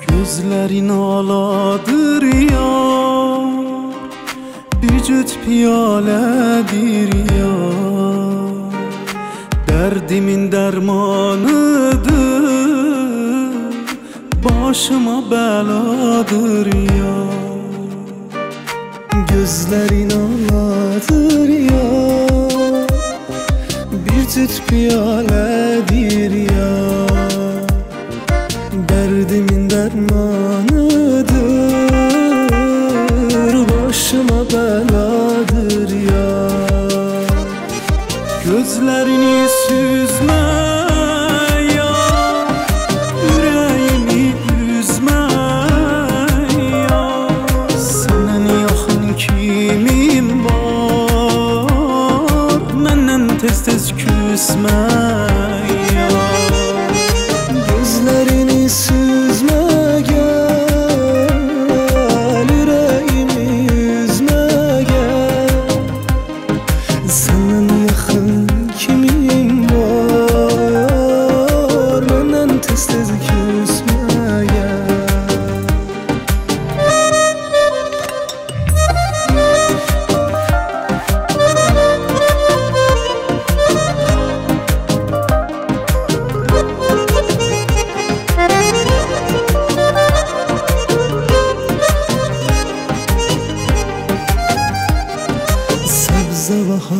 Gözlerin aladır yar Bir cüt piyaledir yar Derdimin dermanıdır Başıma beladır yar Gözlerin aladır yar Bir cüt piyaledir yar Gözlerini süzme ya Yüreğimi üzme ya. Senden yakın kimim var? Menden tez tez küsme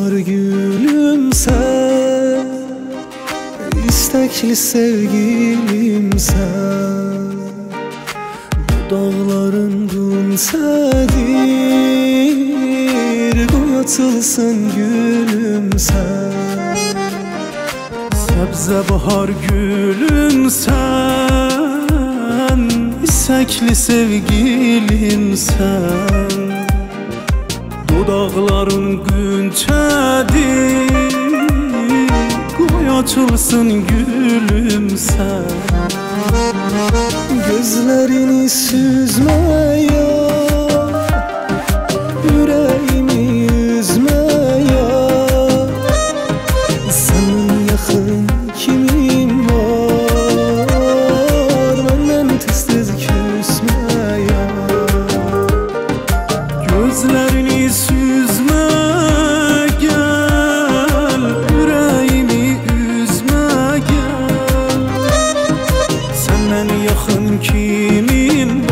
bahar gülüm sen İstekli sevgilim sen. Bu dağların gülsedir Bu atılsın gülüm sen. Sebze bahar gülüm sen İstekli sevgilim sen Dudakların günçədir Qoy açılsın gülüm sen. Gözlerini süzme yakın kimim